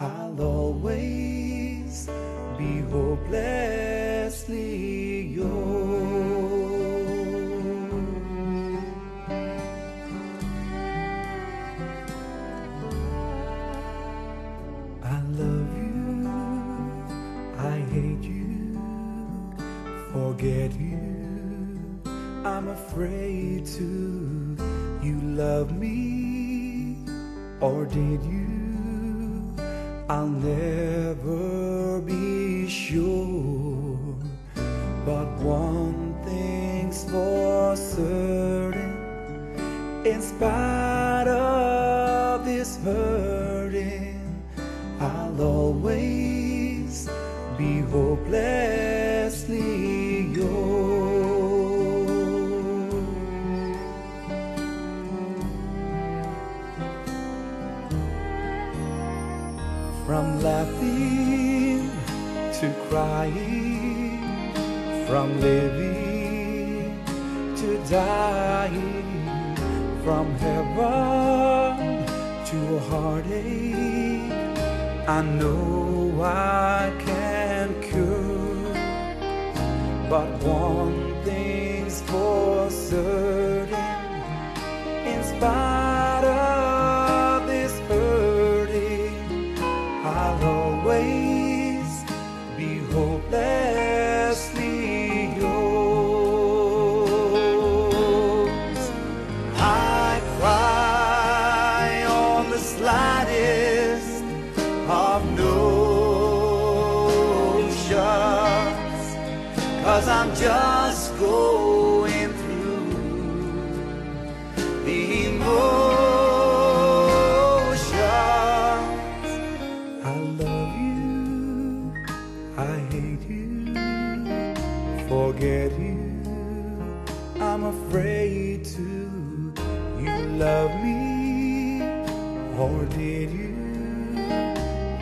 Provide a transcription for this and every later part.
I'll always be hopelessly yours. I love you, I hate you, forget you. I'm afraid to. You love me, or did you? I'll never be sure. But one thing's for certain, in spite of this hurting, I'll always be hopelessly From laughing to crying, from living to dying, from heaven to heartache. I know I can cure, but one thing's for certain, in spite cause I'm just going through the emotions. I love you, I hate you, forget you. I'm afraid to. You love me, or did you?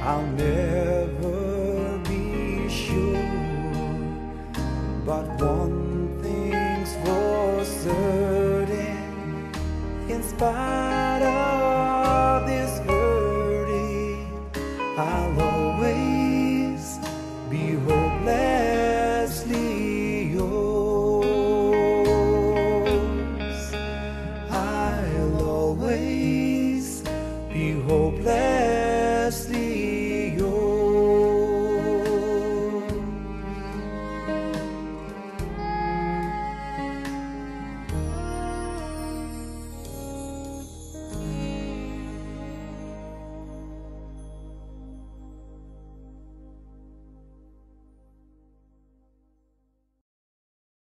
I'll never But one thing's for certain, in spite of this hurting, I'll always be hopelessly yours. I'll always be hopelessly